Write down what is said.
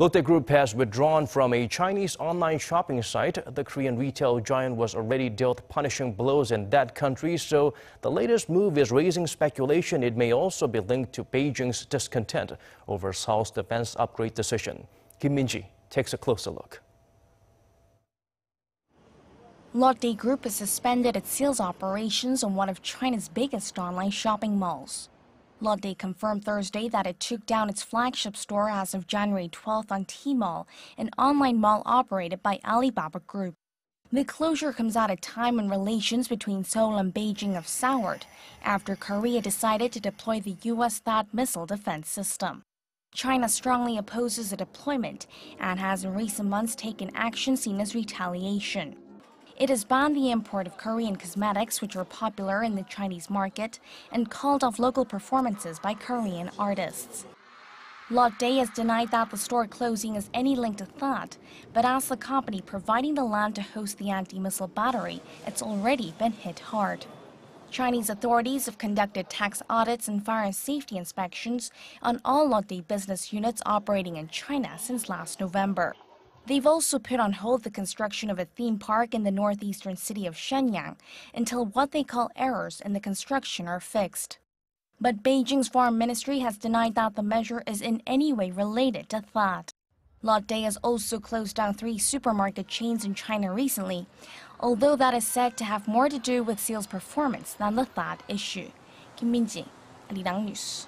Lotte Group has withdrawn from a Chinese online shopping site. The Korean retail giant was already dealt punishing blows in that country, so the latest move is raising speculation it may also be linked to Beijing's discontent over Seoul's defense upgrade decision. Kim Min-ji takes a closer look. Lotte Group has suspended its sales operations on one of China's biggest online shopping malls. Lotte confirmed Thursday that it took down its flagship store as of January 12th on Tmall, an online mall operated by Alibaba Group. The closure comes at a time when relations between Seoul and Beijing have soured after Korea decided to deploy the U.S. THAAD missile defense system. China strongly opposes the deployment and has in recent months taken action seen as retaliation. It has banned the import of Korean cosmetics, which are popular in the Chinese market, and called off local performances by Korean artists. Lotte has denied that the store closing has any link to THAAD, but as the company providing the land to host the anti-missile battery, it's already been hit hard. Chinese authorities have conducted tax audits and fire safety inspections on all Lotte business units operating in China since last November. They've also put on hold the construction of a theme park in the northeastern city of Shenyang until what they call errors in the construction are fixed. But Beijing's foreign ministry has denied that the measure is in any way related to that. Lotte has also closed down three supermarket chains in China recently, although that is said to have more to do with sales performance than the THAAD issue. Kim Min-ji, Arirang News.